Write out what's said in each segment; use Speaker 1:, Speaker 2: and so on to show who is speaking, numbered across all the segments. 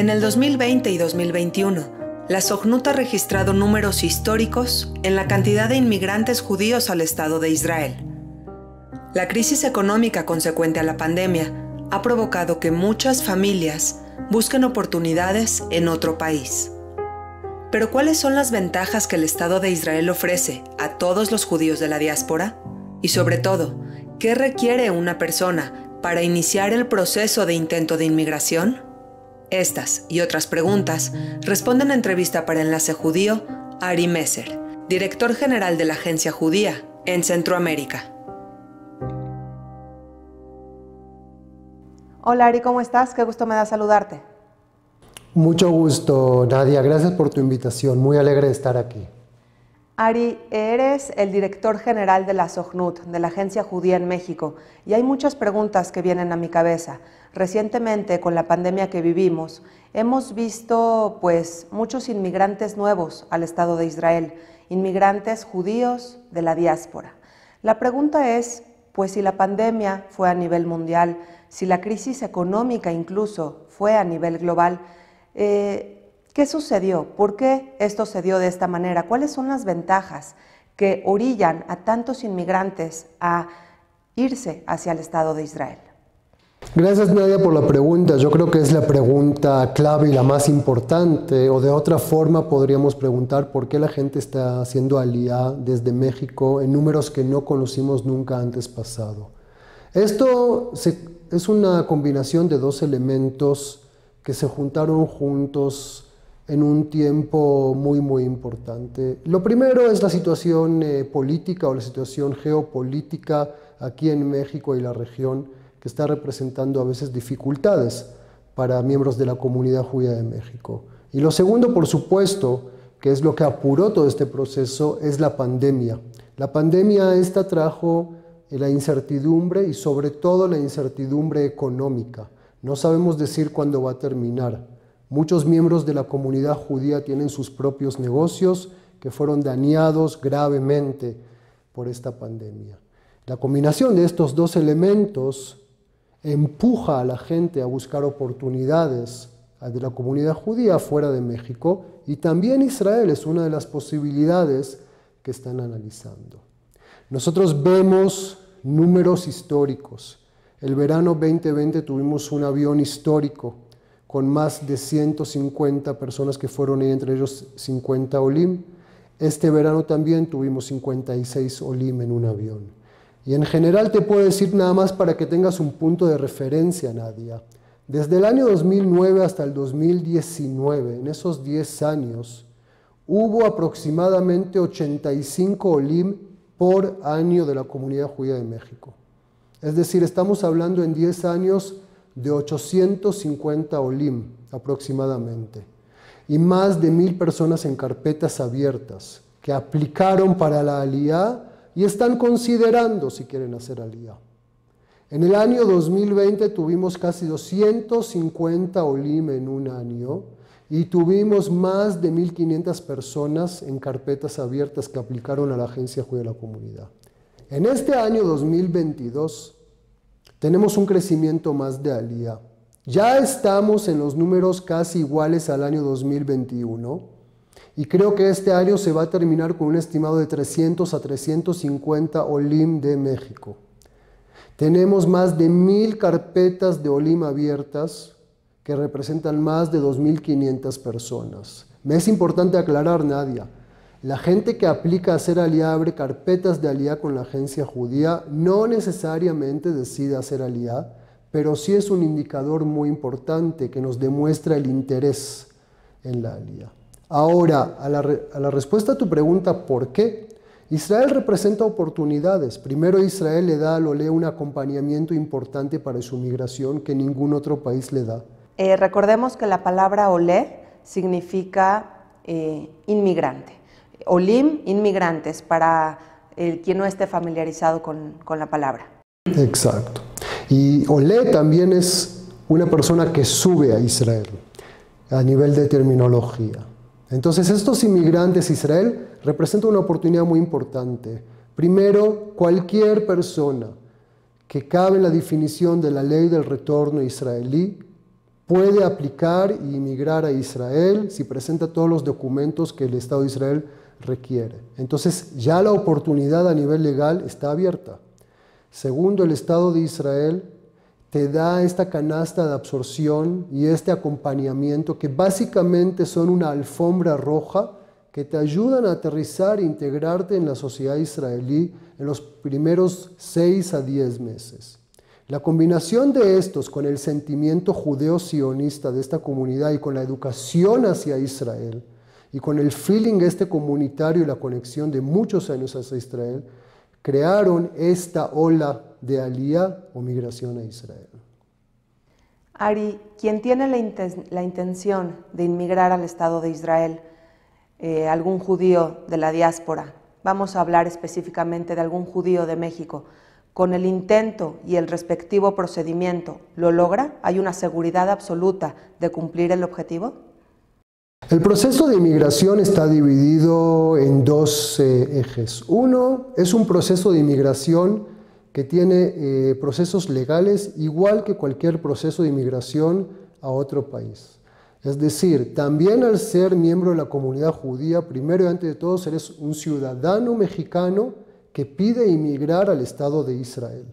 Speaker 1: En el 2020 y 2021, la Sojnut ha registrado números históricos en la cantidad de inmigrantes judíos al Estado de Israel. La crisis económica consecuente a la pandemia ha provocado que muchas familias busquen oportunidades en otro país. Pero ¿cuáles son las ventajas que el Estado de Israel ofrece a todos los judíos de la diáspora? Y sobre todo, ¿qué requiere una persona para iniciar el proceso de intento de inmigración? Estas y otras preguntas responden a entrevista para Enlace Judío Ari Messer, director general de la Agencia Judía en Centroamérica.
Speaker 2: Hola Ari, ¿cómo estás? Qué gusto me da saludarte.
Speaker 3: Mucho gusto, Nadia. Gracias por tu invitación. Muy alegre de estar aquí.
Speaker 2: Ari, eres el director general de la SOGNUT, de la Agencia Judía en México, y hay muchas preguntas que vienen a mi cabeza. Recientemente, con la pandemia que vivimos, hemos visto pues muchos inmigrantes nuevos al Estado de Israel, inmigrantes judíos de la diáspora. La pregunta es, pues si la pandemia fue a nivel mundial, si la crisis económica incluso fue a nivel global, eh, ¿Qué sucedió? ¿Por qué esto se dio de esta manera? ¿Cuáles son las ventajas que orillan a tantos inmigrantes a irse hacia el Estado de Israel?
Speaker 3: Gracias Nadia por la pregunta. Yo creo que es la pregunta clave y la más importante. O de otra forma podríamos preguntar por qué la gente está haciendo alía desde México en números que no conocimos nunca antes pasado. Esto es una combinación de dos elementos que se juntaron juntos en un tiempo muy, muy importante. Lo primero es la situación eh, política o la situación geopolítica aquí en México y la región, que está representando a veces dificultades para miembros de la comunidad judía de México. Y lo segundo, por supuesto, que es lo que apuró todo este proceso, es la pandemia. La pandemia esta trajo la incertidumbre y sobre todo la incertidumbre económica. No sabemos decir cuándo va a terminar. Muchos miembros de la comunidad judía tienen sus propios negocios que fueron dañados gravemente por esta pandemia. La combinación de estos dos elementos empuja a la gente a buscar oportunidades de la comunidad judía fuera de México y también Israel es una de las posibilidades que están analizando. Nosotros vemos números históricos. El verano 2020 tuvimos un avión histórico con más de 150 personas que fueron ahí, entre ellos 50 Olim. Este verano también tuvimos 56 Olim en un avión. Y en general te puedo decir nada más para que tengas un punto de referencia, Nadia. Desde el año 2009 hasta el 2019, en esos 10 años, hubo aproximadamente 85 Olim por año de la comunidad judía de México. Es decir, estamos hablando en 10 años de 850 olim aproximadamente y más de mil personas en carpetas abiertas que aplicaron para la alía y están considerando si quieren hacer alía. En el año 2020 tuvimos casi 250 olim en un año y tuvimos más de 1.500 personas en carpetas abiertas que aplicaron a la Agencia Judía de la Comunidad. En este año 2022 tenemos un crecimiento más de alía. Ya estamos en los números casi iguales al año 2021 y creo que este año se va a terminar con un estimado de 300 a 350 OLIM de México. Tenemos más de mil carpetas de OLIM abiertas que representan más de 2.500 personas. Me es importante aclarar, Nadia, la gente que aplica a hacer alía abre carpetas de alía con la agencia judía no necesariamente decide hacer alía, pero sí es un indicador muy importante que nos demuestra el interés en la alía. Ahora, a la, respuesta a tu pregunta, ¿por qué? Israel representa oportunidades. Primero, Israel le da al OLE un acompañamiento importante para su migración que ningún otro país le da.
Speaker 2: Eh, recordemos que la palabra OLE significa eh, inmigrante. OLIM, inmigrantes, para el, quien no esté familiarizado con, con la palabra.
Speaker 3: Exacto. Y OLE también es una persona que sube a Israel a nivel de terminología. Entonces estos inmigrantes a Israel representan una oportunidad muy importante. Primero, cualquier persona que cabe en la definición de la ley del retorno israelí puede aplicar y emigrar a Israel si presenta todos los documentos que el Estado de Israel requiere. Entonces ya la oportunidad a nivel legal está abierta. Segundo, el Estado de Israel te da esta canasta de absorción y este acompañamiento que básicamente son una alfombra roja que te ayudan a aterrizar e integrarte en la sociedad israelí en los primeros seis a diez meses. La combinación de estos con el sentimiento judeo-sionista de esta comunidad y con la educación hacia Israel y con el feeling este comunitario y la conexión de muchos años hacia Israel, crearon esta ola de alía o migración a Israel.
Speaker 2: Ari, quien tiene la, intención de inmigrar al Estado de Israel, eh, algún judío de la diáspora, vamos a hablar específicamente de algún judío de México, con el intento y el respectivo procedimiento, ¿lo logra? ¿Hay una seguridad absoluta de cumplir el objetivo?
Speaker 3: El proceso de inmigración está dividido en dos eh, ejes. Uno es un proceso de inmigración que tiene eh, procesos legales igual que cualquier proceso de inmigración a otro país. Es decir, también al ser miembro de la comunidad judía, primero y antes de todo, eres un ciudadano mexicano que pide inmigrar al Estado de Israel.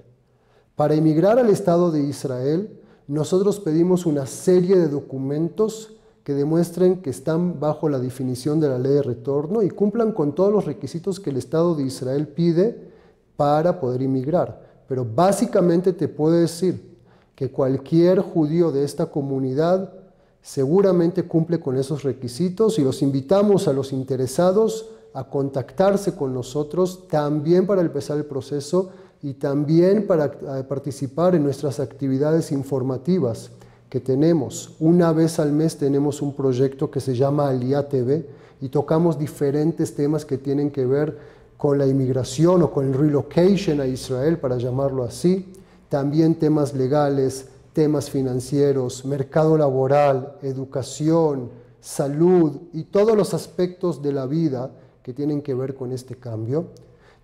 Speaker 3: Para inmigrar al Estado de Israel, nosotros pedimos una serie de documentos que demuestren que están bajo la definición de la ley de retorno y cumplan con todos los requisitos que el Estado de Israel pide para poder inmigrar. Pero básicamente te puedo decir que cualquier judío de esta comunidad seguramente cumple con esos requisitos y los invitamos a los interesados a contactarse con nosotros también para empezar el proceso y también para participar en nuestras actividades informativas que tenemos. Una vez al mes tenemos un proyecto que se llama Alia TV y tocamos diferentes temas que tienen que ver con la inmigración o con el relocation a Israel, para llamarlo así, también temas legales, temas financieros, mercado laboral, educación, salud y todos los aspectos de la vida que tienen que ver con este cambio.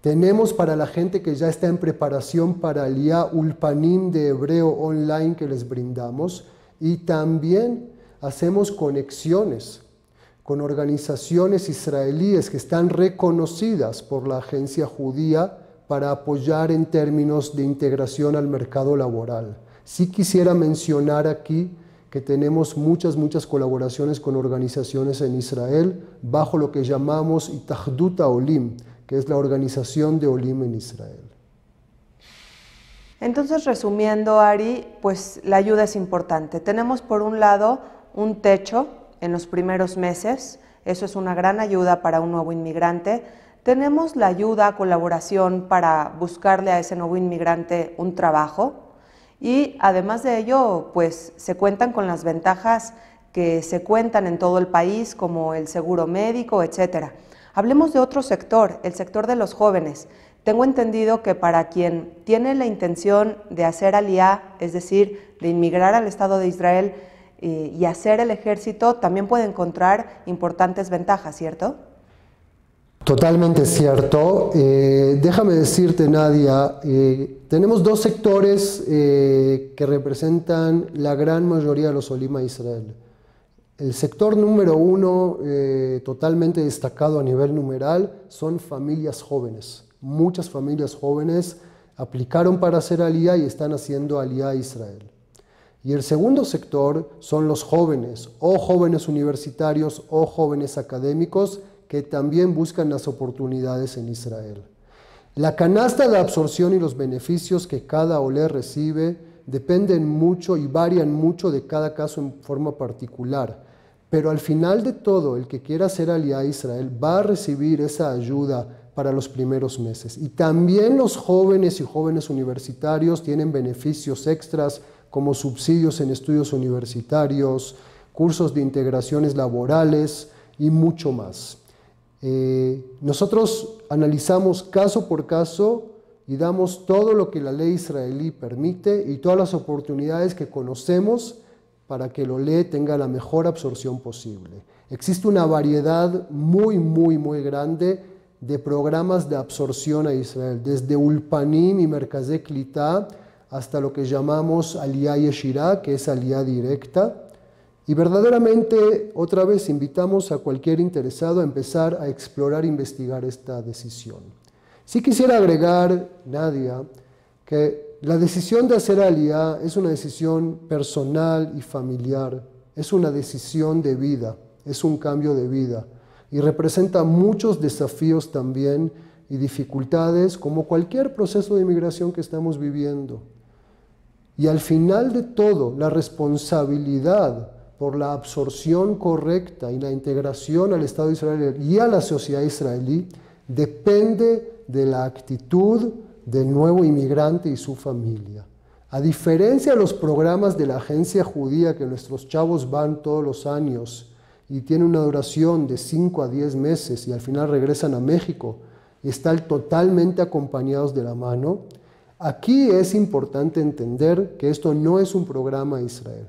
Speaker 3: Tenemos para la gente que ya está en preparación para el IA Ulpanim de hebreo online que les brindamos y también hacemos conexiones con organizaciones israelíes que están reconocidas por la agencia judía para apoyar en términos de integración al mercado laboral. Sí quisiera mencionar aquí que tenemos muchas, muchas colaboraciones con organizaciones en Israel bajo lo que llamamos Itahduta Olim, que es la organización de Olim en Israel.
Speaker 2: Entonces, resumiendo, Ari, pues la ayuda es importante. Tenemos por un lado un techo en los primeros meses. Eso es una gran ayuda para un nuevo inmigrante. Tenemos la ayuda, colaboración para buscarle a ese nuevo inmigrante un trabajo y además de ello, pues se cuentan con las ventajas que se cuentan en todo el país como el seguro médico, etcétera. Hablemos de otro sector, el sector de los jóvenes. Tengo entendido que para quien tiene la intención de hacer alía, es decir, de inmigrar al Estado de Israel, y hacer el ejército también puede encontrar importantes ventajas, ¿cierto?
Speaker 3: Totalmente cierto. Eh, déjame decirte, Nadia, eh, tenemos dos sectores eh, que representan la gran mayoría de los Olima Israel. El sector número uno, totalmente destacado a nivel numeral, son familias jóvenes. Muchas familias jóvenes aplicaron para hacer alía y están haciendo alía a Israel. Y el segundo sector son los jóvenes, o jóvenes universitarios o jóvenes académicos que también buscan las oportunidades en Israel. La canasta de absorción y los beneficios que cada OLE recibe dependen mucho y varían mucho de cada caso en forma particular. Pero al final de todo, el que quiera ser aliado a Israel va a recibir esa ayuda para los primeros meses. Y también los jóvenes y jóvenes universitarios tienen beneficios extras como subsidios en estudios universitarios, cursos de integraciones laborales y mucho más. Eh, nosotros analizamos caso por caso y damos todo lo que la ley israelí permite y todas las oportunidades que conocemos para que lo lee tenga la mejor absorción posible. Existe una variedad muy, muy, muy grande de programas de absorción a Israel, desde Ulpanim y Merkazé Klita hasta lo que llamamos Aliyah Yeshirah, que es Aliyah directa. Y verdaderamente, otra vez, invitamos a cualquier interesado a empezar a explorar e investigar esta decisión. Sí quisiera agregar, Nadia, que la decisión de hacer alía es una decisión personal y familiar, es una decisión de vida, es un cambio de vida y representa muchos desafíos también y dificultades como cualquier proceso de inmigración que estamos viviendo. Y al final de todo, la responsabilidad por la absorción correcta y la integración al Estado de Israel y a la sociedad israelí depende de la actitud del nuevo inmigrante y su familia. A diferencia de los programas de la agencia judía que nuestros chavos van todos los años y tienen una duración de 5 a 10 meses y al final regresan a México y están totalmente acompañados de la mano, aquí es importante entender que esto no es un programa Israel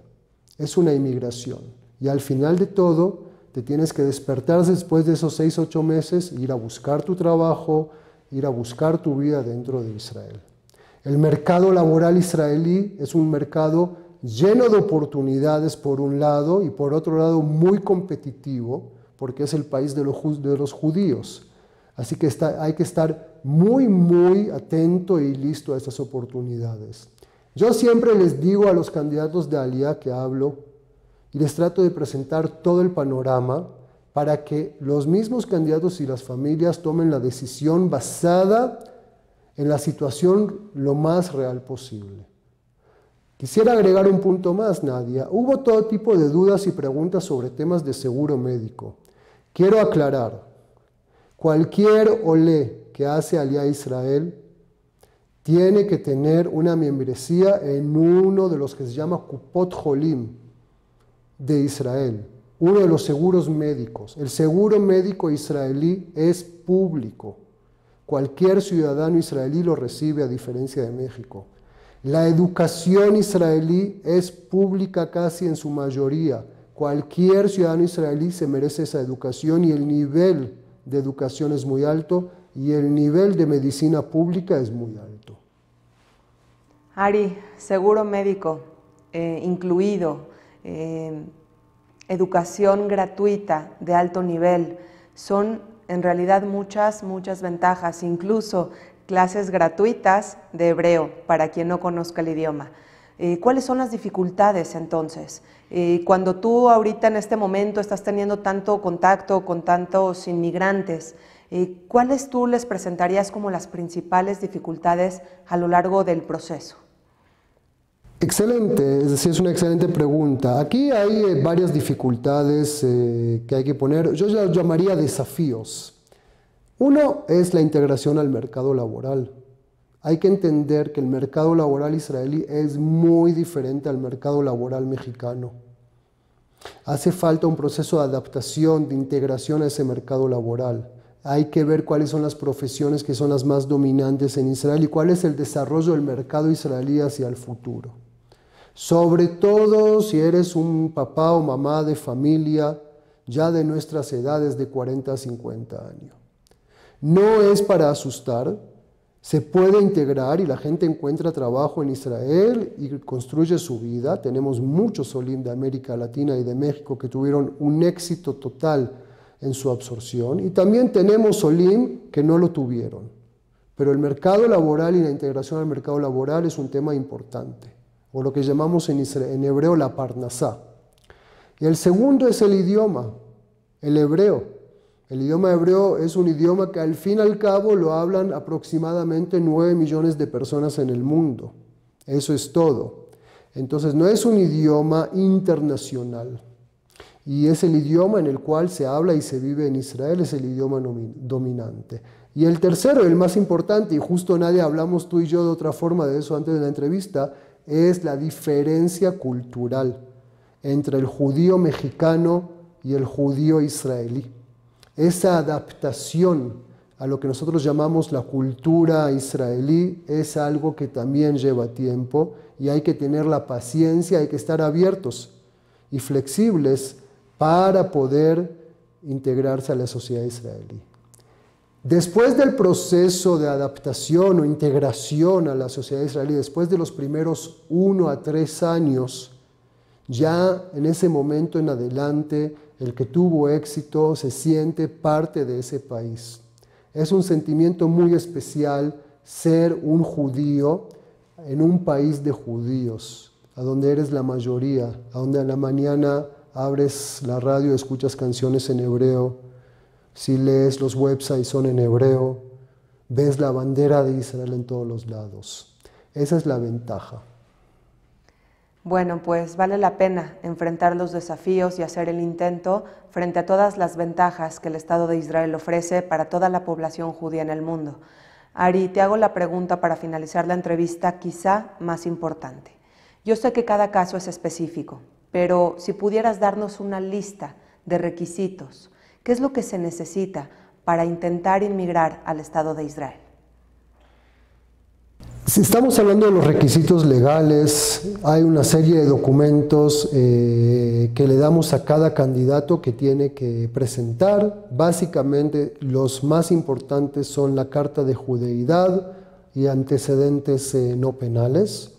Speaker 3: es una inmigración. Y al final de todo, te tienes que despertar después de esos seis, ocho meses, ir a buscar tu trabajo, ir a buscar tu vida dentro de Israel. El mercado laboral israelí es un mercado lleno de oportunidades por un lado y por otro lado muy competitivo, porque es el país de los, de los judíos. Así que hay que estar muy, muy atento y listo a estas oportunidades. Yo siempre les digo a los candidatos de Alía que hablo y les trato de presentar todo el panorama para que los mismos candidatos y las familias tomen la decisión basada en la situación lo más real posible. Quisiera agregar un punto más, Nadia. Hubo todo tipo de dudas y preguntas sobre temas de seguro médico. Quiero aclarar, cualquier olé que hace Alía Israel tiene que tener una membresía en uno de los que se llama Kupot Holim de Israel, uno de los seguros médicos. El seguro médico israelí es público. Cualquier ciudadano israelí lo recibe a diferencia de México. La educación israelí es pública casi en su mayoría. Cualquier ciudadano israelí se merece esa educación y el nivel de educación es muy alto y el nivel de medicina pública es muy alto.
Speaker 2: Ari, seguro médico eh, incluido, eh, educación gratuita de alto nivel, son en realidad muchas, muchas ventajas, incluso clases gratuitas de hebreo para quien no conozca el idioma. Eh, ¿Cuáles son las dificultades entonces? cuando tú ahorita en este momento estás teniendo tanto contacto con tantos inmigrantes, ¿cuáles tú les presentarías como las principales dificultades a lo largo del proceso?
Speaker 3: Excelente, es decir, es una excelente pregunta. Aquí hay eh, varias dificultades eh, que hay que poner, yo llamaría desafíos. Uno es la integración al mercado laboral. Hay que entender que el mercado laboral israelí es muy diferente al mercado laboral mexicano. Hace falta un proceso de adaptación, de integración a ese mercado laboral. Hay que ver cuáles son las profesiones que son las más dominantes en Israel y cuál es el desarrollo del mercado israelí hacia el futuro. Sobre todo si eres un papá o mamá de familia ya de nuestras edades de 40 a 50 años. No es para asustar, se puede integrar y la gente encuentra trabajo en Israel y construye su vida. Tenemos muchos Solim de América Latina y de México que tuvieron un éxito total en su absorción y también tenemos Solim que no lo tuvieron. Pero el mercado laboral y la integración al mercado laboral es un tema importante o lo que llamamos en, hebreo la parnasá. Y el segundo es el idioma, el hebreo. El idioma hebreo es un idioma que al fin y al cabo lo hablan aproximadamente 9 millones de personas en el mundo. Eso es todo. Entonces no es un idioma internacional. Y es el idioma en el cual se habla y se vive en Israel, es el idioma dominante. Y el tercero, el más importante, y justo nadie hablamos tú y yo de otra forma de eso antes de la entrevista, es la diferencia cultural entre el judío mexicano y el judío israelí. Esa adaptación a lo que nosotros llamamos la cultura israelí es algo que también lleva tiempo y hay que tener la paciencia, hay que estar abiertos y flexibles para poder integrarse a la sociedad israelí. Después del proceso de adaptación o integración a la sociedad israelí, después de los primeros uno a tres años, Ya en ese momento en adelante, el que tuvo éxito se siente parte de ese país. Es un sentimiento muy especial ser un judío en un país de judíos, a donde eres la mayoría, a donde a la mañana abres la radio, escuchas canciones en hebreo, si lees los websites son en hebreo, ves la bandera de Israel en todos los lados. Esa es la ventaja.
Speaker 2: Bueno, pues vale la pena enfrentar los desafíos y hacer el intento frente a todas las ventajas que el Estado de Israel ofrece para toda la población judía en el mundo. Ari, te hago la pregunta para finalizar la entrevista quizá más importante. Yo sé que cada caso es específico, pero si pudieras darnos una lista de requisitos, ¿qué es lo que se necesita para intentar inmigrar al Estado de Israel?
Speaker 3: Si estamos hablando de los requisitos legales, hay una serie de documentos eh, que le damos a cada candidato que tiene que presentar. Básicamente los más importantes son la carta de judeidad y antecedentes eh, no penales.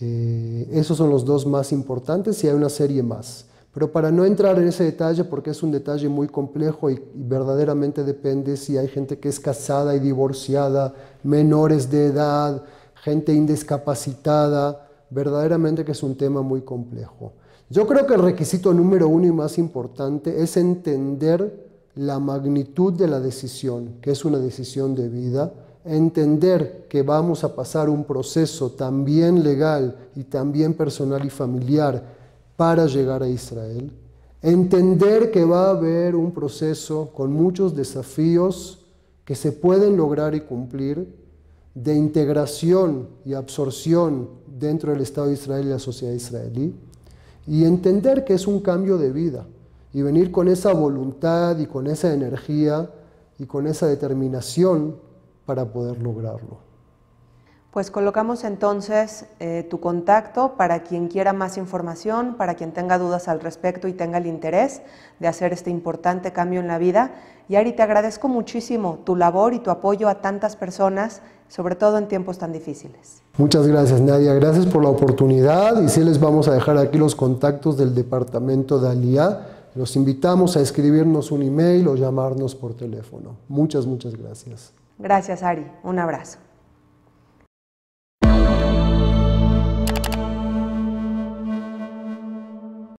Speaker 3: Eh, esos son los dos más importantes y hay una serie más. Pero para no entrar en ese detalle, porque es un detalle muy complejo y, verdaderamente depende si hay gente que es casada y divorciada, menores de edad, gente indiscapacitada, verdaderamente que es un tema muy complejo. Yo creo que el requisito número uno y más importante es entender la magnitud de la decisión, que es una decisión de vida, entender que vamos a pasar un proceso también legal y también personal y familiar para llegar a Israel, entender que va a haber un proceso con muchos desafíos que se pueden lograr y cumplir de integración y absorción dentro del Estado de Israel y la sociedad israelí, y entender que es un cambio de vida, y venir con esa voluntad y con esa energía y con esa determinación para poder lograrlo.
Speaker 2: Pues colocamos entonces eh, tu contacto para quien quiera más información, para quien tenga dudas al respecto y tenga el interés de hacer este importante cambio en la vida. Y Ari, te agradezco muchísimo tu labor y tu apoyo a tantas personas, sobre todo en tiempos tan difíciles.
Speaker 3: Muchas gracias Nadia, gracias por la oportunidad y sí les vamos a dejar aquí los contactos del departamento de Alía. Los invitamos a escribirnos un email o llamarnos por teléfono. Muchas, muchas gracias.
Speaker 2: Gracias Ari, un abrazo.